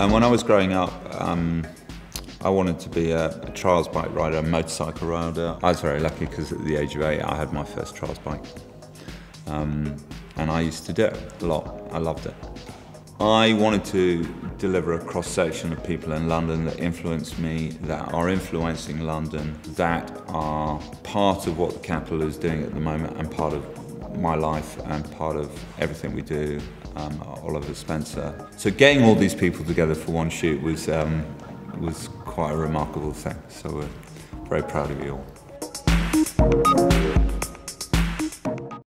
And when I was growing up, um, I wanted to be a, a, trials bike rider, a motorcycle rider. I was very lucky because at the age of eight, I had my first trials bike. Um, and I used to do it a lot. I loved it. I wanted to deliver a cross section of people in London that influenced me, that are influencing London, that are part of what the capital is doing at the moment and part of my life and part of everything we do, um, Oliver Spencer. So getting all these people together for one shoot was, um, was quite a remarkable thing. So we're very proud of you all.